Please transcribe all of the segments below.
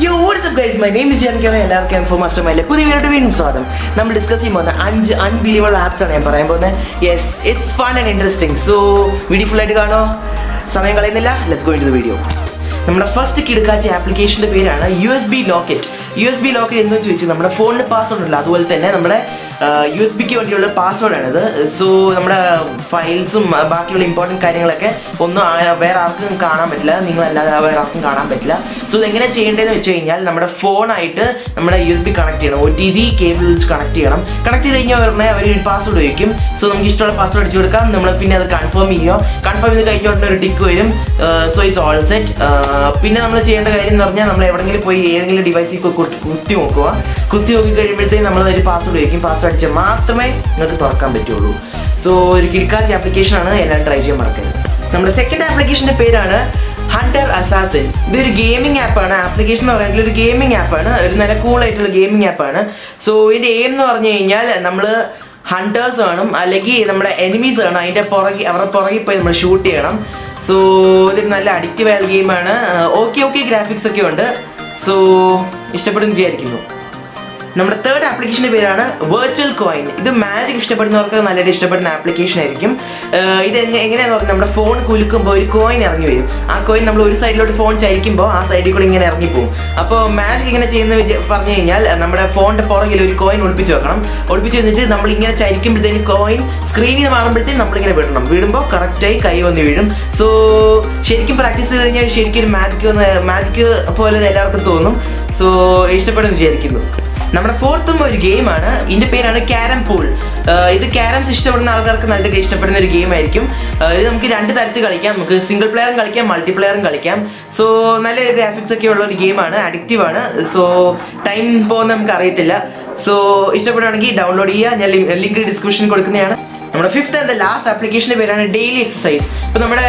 Guys my name is Kerala എല്ലാവർക്കും M four master മൈലെ പുതിയ video വീണ്ടും സ്വാഗതം. നമ്മൾ ഡിസ്കസ് ചെയ്യാൻ പോകുന്ന അഞ്ച് അൺബിലീവബിൾ ആപ്സ് ആണ് ഞാൻ പറയാൻ പോകുന്നത്. Yes it's fun and interesting so video ആയിട്ട് കാണോ? സമയം കളയുന്നില്ല. Let's go into video നമ്മുടെ ഫസ്റ്റ് കിടക്കാച്ച ആപ്ലിക്കേഷന്റെ പേരാണ് U S B locket U S B locket എന്ന് ചോദിച്ചു നമ്മുടെ ഫോണിന് പാസ്വേഡ് ഉണ്ടല്ലോ. അതുപോലെ തന്നെ നമ്മുടെ യു എസ് ബിക്ക് വേണ്ടിയുള്ള പാസ്വേഡാണിത് സോ നമ്മുടെ ഫയൽസും ബാക്കിയുള്ള ഇമ്പോർട്ടന്റ് കാര്യങ്ങളൊക്കെ ഒന്നും വേറെ ആർക്കും കാണാൻ പറ്റില്ല. നിങ്ങളല്ലാതെ വേറെ ആർക്കും കാണാൻ പറ്റില്ല. സോ ഇതെങ്ങനെ ചെയ്യേണ്ടതെന്ന് വെച്ച് കഴിഞ്ഞാൽ നമ്മുടെ ഫോണായിട്ട് നമ്മുടെ യു എസ് ബി കണക്ട് ചെയ്യണം. ഒ ടി ജി കേബിൾ വെച്ച് കണക്ട് ചെയ്യണം. കണക്ട് ചെയ്ത് കഴിഞ്ഞാൽ ഉടനെ അവർ പാസ്വേഡ് ചോദിക്കും സോ നമുക്ക് ഇഷ്ടമുള്ള പാസ്വേഡ് അടിച്ചു കൊടുക്കാം. നമ്മൾ പിന്നെ അത് കൺഫേം ചെയ്യുക. കൺഫേം ചെയ്ത് കഴിഞ്ഞ ഉടനെ ഒരു ടിക്ക് വരും. സോ ഇറ്റ്സ് ഓൾ സെറ്റ് പിന്നെ നമ്മൾ ചെയ്യേണ്ട കാര്യം എന്ന് പറഞ്ഞാൽ നമ്മൾ എവിടെയെങ്കിലും പോയി ഏതെങ്കിലും ഡിവൈസിൽ കുത്തി നോക്കുക. കുത്തി നോക്കി കഴിയുമ്പോഴത്തേക്കും നമ്മൾ ഒരു പാസ്വേഡ് ചോദിക്കും പാസ്വേഡ് അടിച്ചാൽ മാത്രമേ നിങ്ങൾക്ക് തുറക്കാൻ പറ്റുള്ളൂ. സോ ഒരു കിടക്കാച്ചി ആപ്ലിക്കേഷനാണ് എല്ലാം ട്രൈ ചെയ്യാൻ മറക്കരുത്. നമ്മുടെ സെക്കൻഡ് ആപ്ലിക്കേഷന്റെ പേരാണ് ഹണ്ടർ അസാസിൻ ഇതൊരു ഗെയിമിംഗ് ആപ്പാണ് ആപ്ലിക്കേഷൻ എന്ന് പറയുന്നത് ഒരു ഗെയിമിംഗ് ആപ്പാണ് ഒരു നല്ല കൂളായിട്ടുള്ള ഗെയിമിംഗ് ആപ്പാണ് സോ ഇതിന്റെ എയിം എന്ന് പറഞ്ഞു കഴിഞ്ഞാൽ നമ്മൾ ഹണ്ടേഴ്സ് വേണം അല്ലെങ്കിൽ നമ്മുടെ എനിമീസ് വേണം അതിന്റെ പുറകെ അവരുടെ പുറകിൽ പോയി നമ്മൾ ഷൂട്ട് ചെയ്യണം. സോ ഇതൊരു നല്ല അഡിക്റ്റീവ് ആയ ഗെയിമാണ് ഓക്കെ ഓക്കെ ഗ്രാഫിക്സ് ഒക്കെ ഉണ്ട്. സോ ഇഷ്ടപ്പെടുന്ന വിചാരിക്കുന്നു. നമ്മുടെ തേർഡ് ആപ്ലിക്കേഷന്റെ പേരാണ് വെർച്വൽ കോയിൻ ഇത് മാജിക് ഇഷ്ടപ്പെടുന്നവർക്ക് നല്ലതായിട്ട് ഇഷ്ടപ്പെടുന്ന ആപ്ലിക്കേഷൻ ആയിരിക്കും. ഇത് എങ്ങനെയാണെന്ന് പറഞ്ഞാൽ നമ്മുടെ ഫോൺ കുലുക്കുമ്പോൾ ഒരു കോയിൻ ഇറങ്ങി വരും. ആ കോയിൻ നമ്മൾ ഒരു സൈഡിലോട്ട് ഫോൺ ചരിക്കുമ്പോൾ ആ സൈഡിൽ കൂടെ ഇങ്ങനെ പോകും. അപ്പോൾ മാജിക് ഇങ്ങനെ ചെയ്യുന്ന പറഞ്ഞു കഴിഞ്ഞാൽ നമ്മുടെ ഫോണിന്റെ പുറകിൽ ഒരു കോയിൻ ഒളിപ്പിച്ച് വെക്കണം. ഒളിപ്പിച്ച് വെച്ചിട്ട് നമ്മൾ ഇങ്ങനെ ചരിക്കുമ്പോഴത്തേന് കോയിൻ സ്ക്രീനിൽ മാറുമ്പോഴത്തേക്കും നമ്മളിങ്ങനെ വിടണം. വിടുമ്പോൾ കറക്റ്റായി കൈ വന്ന് വീഴും. സോ ശരിക്കും പ്രാക്ടീസ് ചെയ്ത് കഴിഞ്ഞാൽ ശരിക്കും ഒരു മാജിക് മാജിക് പോലെ എല്ലാവർക്കും തോന്നും. സോ ഇഷ്ടപ്പെടുന്നു വിചാരിക്കുന്നു. നമ്മുടെ ഫോർത്തും ഒരു ഗെയിമാണ് ഇതിന്റെ പേരാണ് ക്യാരം പൂൾ ഇത് ക്യാരംസ് ഇഷ്ടപ്പെടുന്ന ആൾക്കാർക്ക് നല്ല ഇഷ്ടപ്പെടുന്ന ഒരു ഗെയിം ആയിരിക്കും. ഇത് നമുക്ക് രണ്ട് തരത്തിൽ കളിക്കാം. നമുക്ക് സിംഗിൾ പ്ലെയറും കളിക്കാം മൾട്ടി പ്ലെയറും കളിക്കാം. സോ നല്ല ഗ്രാഫിക്സ് ഒക്കെ ഉള്ള ഒരു ഗെയിമാണ് അഡിക്റ്റീവ് ആണ്. സോ ടൈം പോകുന്ന നമുക്ക് അറിയത്തില്ല. സോ ഇഷ്ടപ്പെടുകയാണെങ്കിൽ ഡൗൺലോഡ് ചെയ്യുക. ഞാൻ ലിങ്ക് ഡിസ്ക്രിപ്ഷനിൽ കൊടുക്കുന്നതാണ്. നമ്മുടെ ഫിഫ്ത്ത് ആൻഡ് ലാസ്റ്റ് ആപ്ലിക്കേഷന്റെ പേരാണ് ഡെയിലി എക്സസൈസ് ഇപ്പോൾ നമ്മുടെ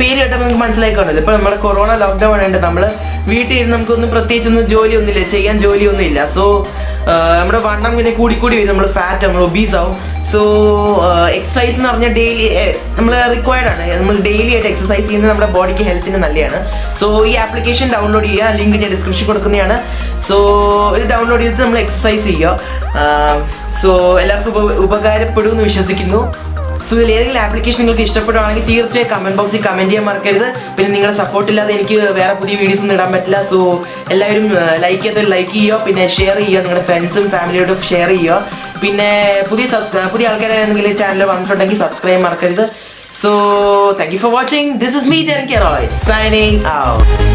പേര് കേട്ടപ്പോൾ നിങ്ങൾക്ക് മനസ്സിലായി കാണുമല്ലോ ഇപ്പോൾ നമ്മുടെ കൊറോണ ലോക്ക്ഡൗൺ ആയതുകൊണ്ട് നമ്മൾ വീട്ടിൽ ഇരുന്ന് നമുക്കൊന്നും ജോലി ജോലിയൊന്നുമില്ല ചെയ്യാൻ ജോലി ഒന്നുമില്ല സോ നമ്മുടെ വണ്ണം ഇങ്ങനെ കൂടിക്കൂടി വരും. നമ്മൾ ഫാറ്റ് നമ്മൾ ഒബീസ് ആവും. സോ എക്സസൈസ് എന്ന് പറഞ്ഞാൽ ഡെയിലി നമ്മൾ റിക്വയർഡ് ആണ്. നമ്മൾ ഡെയിലി ആയിട്ട് എക്സസൈസ് ചെയ്യുന്നത് നമ്മുടെ ബോഡിക്ക് ഹെൽത്തിന് നല്ലതാണ് സോ ഈ ആപ്ലിക്കേഷൻ ഡൗൺലോഡ് ചെയ്യുക. ലിങ്ക് ഞാൻ ഡിസ്ക്രിപ്ഷൻ കൊടുക്കുന്നതാണ്. സോ ഇത് ഡൗൺലോഡ് ചെയ്തിട്ട് നമ്മൾ എക്സസൈസ് ചെയ്യുക. സോ എല്ലാവർക്കും ഉപ- ഉപകാരപ്പെടുമെന്ന് വിശ്വസിക്കുന്നു. സോ ഇതിൽ ഏതെങ്കിലും ആപ്ലിക്കേഷൻ നിങ്ങൾക്ക് ഇഷ്ടപ്പെടുവാണെങ്കിൽ തീർച്ചയായും കമന്റ് ബോക്സിൽ കമന്റ് ചെയ്യാൻ മറക്കരുത്. പിന്നെ നിങ്ങളുടെ സപ്പോർട്ട് ഇല്ലാതെ എനിക്ക് വേറെ പുതിയ വീഡിയോസ് ഒന്നും ഇടാൻ പറ്റില്ല. സോ എല്ലാവരും ലൈക്ക് ചെയ്യാത്തവർ ലൈക്ക് ചെയ്യുക. പിന്നെ ഷെയർ ചെയ്യുക. നിങ്ങളുടെ ഫ്രണ്ട്സും ഫാമിലിയോടും ഷെയർ ചെയ്യുക. പിന്നെ പുതിയ സബ്സ്ക്രൈബ് പുതിയ ആൾക്കാരെ എന്തെങ്കിലും ചാനൽ വന്നിട്ടുണ്ടെങ്കിൽ സബ്സ്ക്രൈബ് മറക്കരുത്. So thank you for watching this is me Jerin കെറോയ് signing out